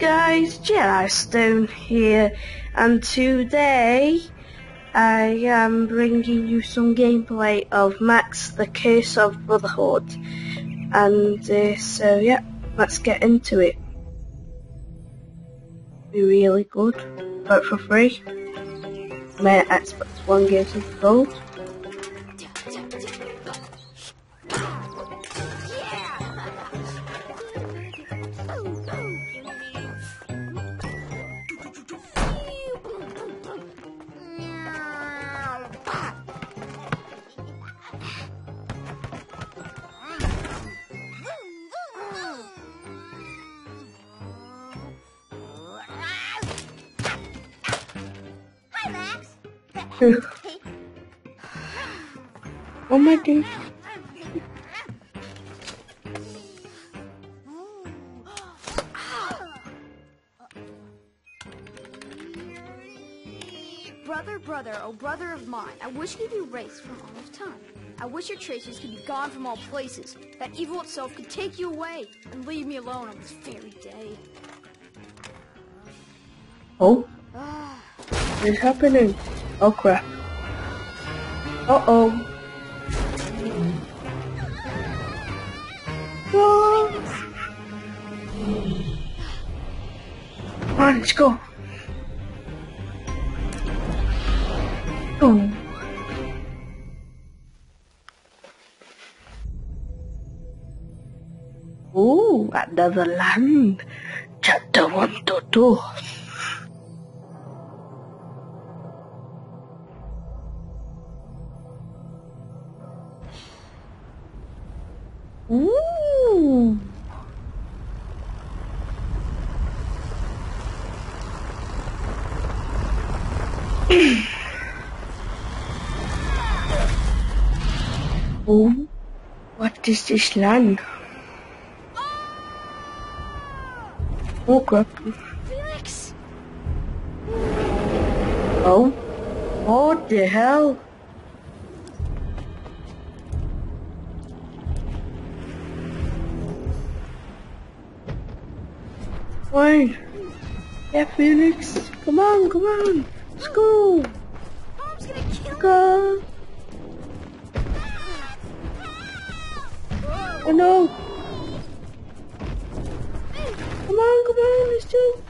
guys, Jedi Stone here, and today I am bringing you some gameplay of Max the Curse of Brotherhood. And uh, so yeah, let's get into it. Be really good, but for free. My Xbox One gives us gold. Oh my god. Brother, brother, oh brother of mine, I wish you could be erased from all of time. I wish your traces could be gone from all places. That evil itself could take you away and leave me alone on this very day. Oh, what's happening? Oh crap. Uh oh. Come on, let's go. Oh. Ooh, another land. Chapter 1 to 2. Ooh. what is this land? Oh crap. Felix! Oh, what the hell? Wait. Yeah, Felix. Come on, come on. Let's go. Mom's gonna kill! Go. Oh no. Come on, come on. Let's do.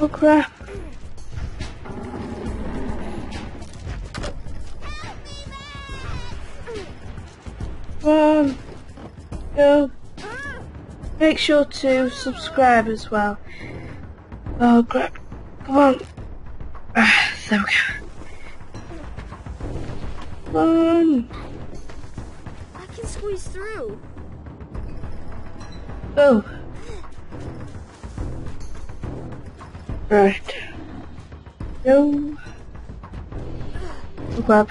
Oh crap. Make sure to subscribe as well. Oh crap. Come on. Ah, there we go. Come on. I can squeeze through. Go. Right. No. Oh crap.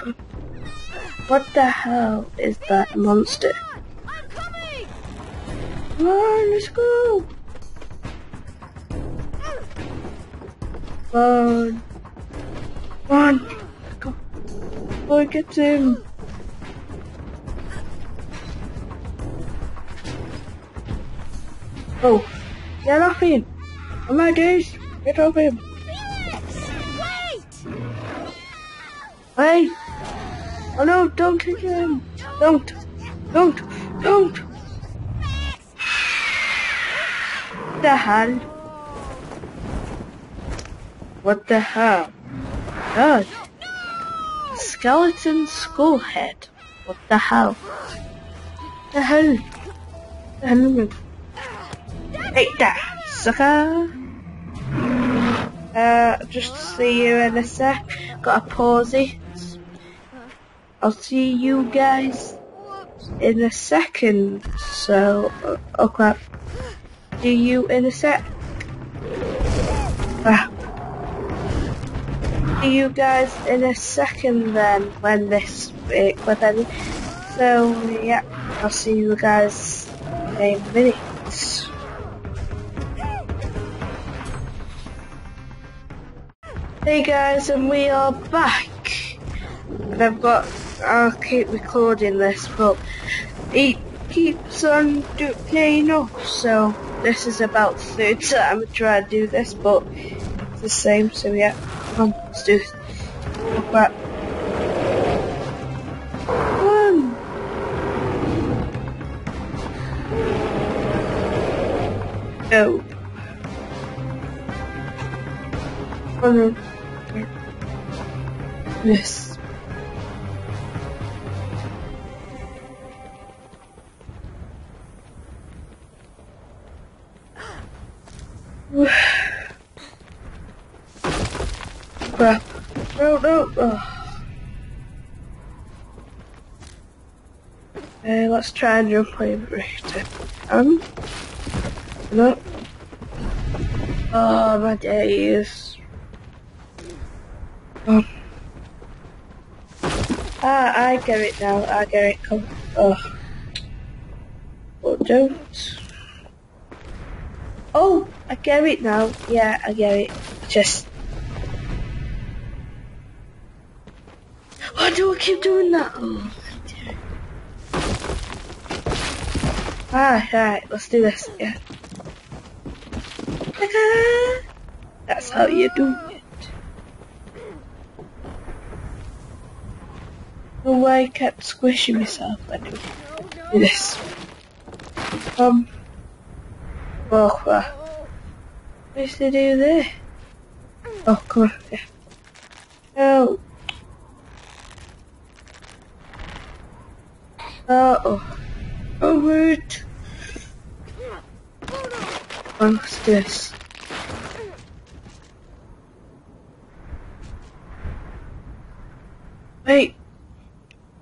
What the hell is that monster? On, let's go. Come on. Go. Go get him. Oh, get off him. Oh my days. Get off him. Hey. Oh no, don't hit him. Don't. Don't. Don't. The hell? What the hell? God. Skeleton skull head. What the hell? The hell? The hell? Take that, sucker. Uh, just see you in a sec. Gotta pause it. I'll see you guys in a second. So, uh, oh crap. See you in a sec. Ah. See you guys in a second then, when this, uh, when then. So, yeah, I'll see you guys in a minute. Hey guys, and we are back. And I've got, I'll keep recording this, but it keeps on do, playing off, so this is about third time I try to do this, but it's the same, so yeah, come on, let's do it. On. Oh. Come. Yes. Crap. No, no. Oh. Uh, let's try and jump over it. Um. No. Oh, my days. Oh. Ah, I get it now. I get it. Come. Oh. Oh, don't. Oh, I get it now. Yeah, I get it. Just. Why do I keep doing that? Oh. Ah, alright, let's do this. Yeah. That's how you do it. No way I kept squishing myself I Do this. Um. Oh, uh, is to do there? Oh, come on. Yeah. Oh. Uh oh. Oh, wait. What's this? Wait.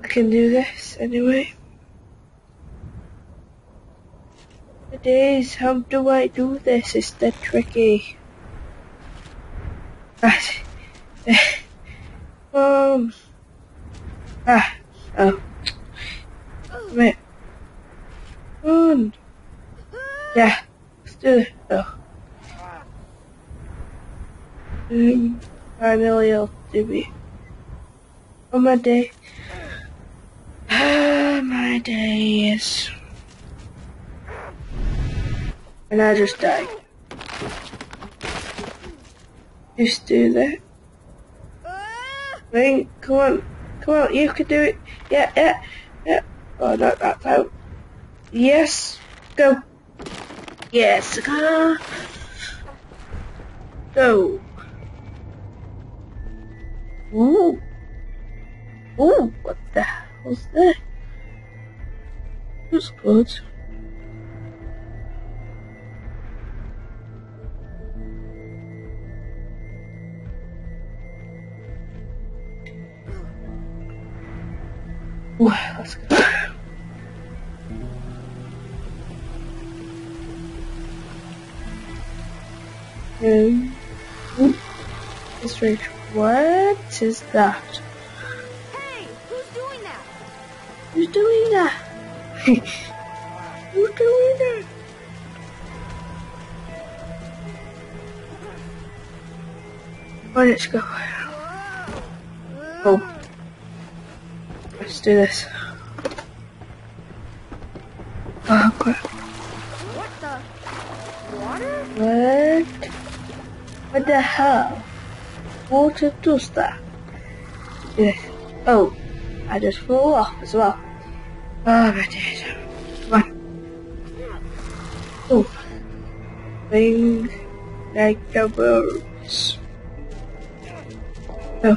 I can do this anyway. The days, how do I do this? It's that tricky. Right. um. Ah. Oh. Wait. On. Yeah. Let's do it. Oh. Um, finally I'll do it. On my day. Ah, my days. And I just died. Just do that. Wait, come on. Come on, you can do it. Yeah, yeah, yeah. Oh, no, that's out. Yes. Go. Yes, go. Go. Ooh. Ooh, what the hell's that? That's good. Let's go. Um, ooh, this range. What is that? Hey, who's doing that? Who's doing that? Who's doing that? Oh, let's go. Oh. Let's do this. Oh, crap. What the? Water? What? What the hell? Water does that? Yes. Oh, I just flew off as well. Oh my days. Come on. Oh. Wings like the birds. Oh.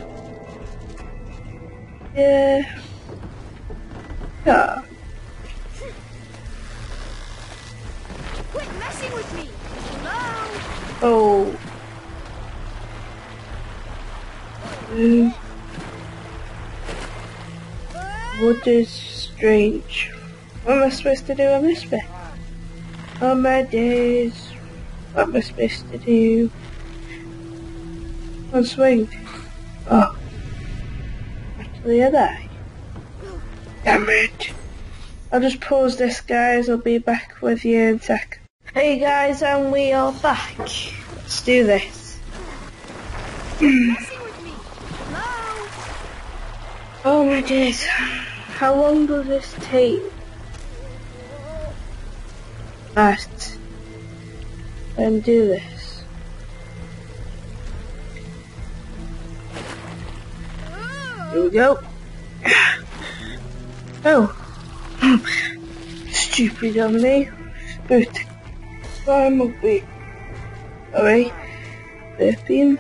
Yeah. Yeah. Quit messing with me! Hello? Oh. Mm, what is strange? What am I supposed to do on this bit? On my days, what am I supposed to do? On swing. Oh. Actually, I die. Damn it. I'll just pause this, guys. I'll be back with you in a sec. Hey, guys, and we are back. Let's do this. messing with me. Hello? Oh my days. How long does this take? Right. And do this. Here we go. Oh. Stupid of me. Spoot. Slime of me. Sorry. Flipping.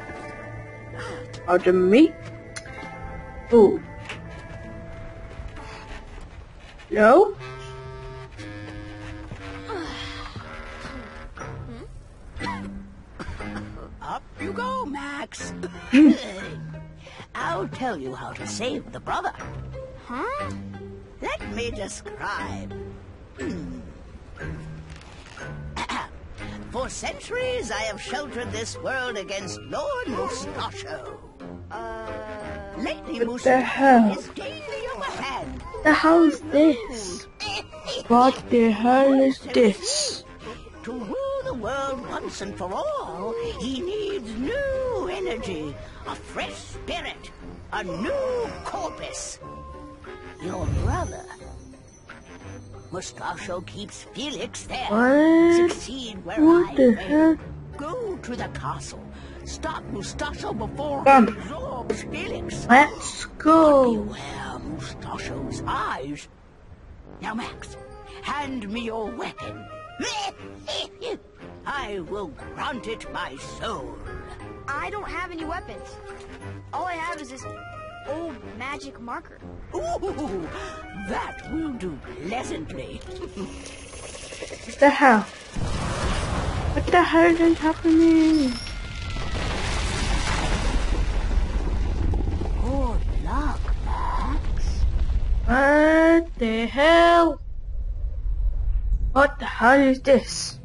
Pardon me. Oh. No? Up you go, Max. Hmm. I'll tell you how to save the brother. Huh? Let me describe. For centuries, I have sheltered this world against Lord Mustacho. Uh, Lately, What the hell? is gaining upper hand. The hell's this? What the hell is this? To rule the world once and for all, he needs new energy, a fresh spirit, a new corpus. Your brother. Mustacho keeps Felix there. What? Succeed where What I the fail. heck? Go to the castle. Stop Mustacho before Come. he absorbs Felix. Let's go. Beware Mustacho's eyes. Now, Max, hand me your weapon. I will grant it my soul. I don't have any weapons. All I have is this old magic marker. Ooh, that will do pleasantly. What the hell? What the hell is happening? Good luck, Max. What the hell? What the hell is this?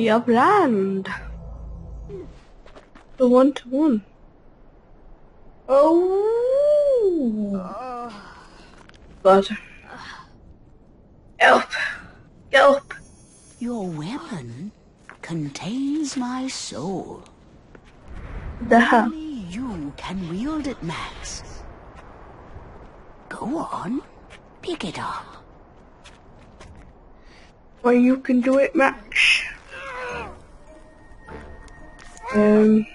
The of land. The one to one. Oh. God. Help. Help. Your weapon contains my soul. The. Only you can wield it, Max. Go on, pick it up. Well, you can do it, Max. Um,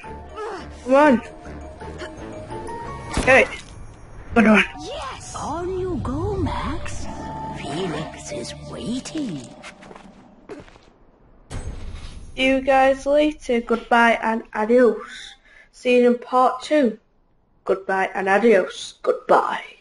come on. It. Good one. Yes! On you go, Max. Felix is waiting. See you guys later. Goodbye and adios. See you in part two. Goodbye and adios. Goodbye.